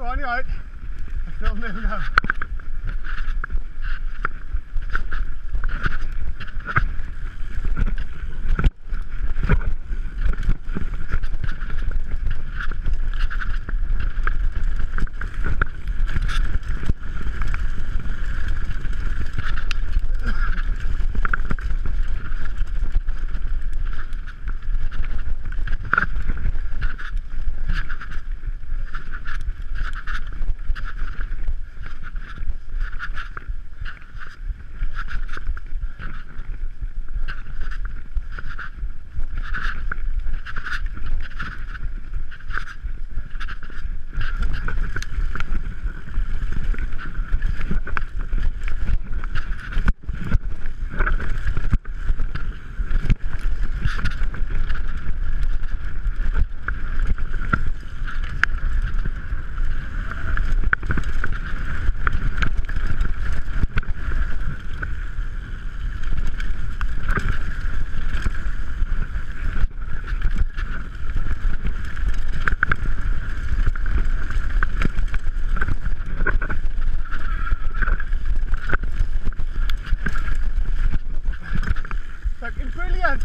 But anyway, I still never know. Fucking brilliant.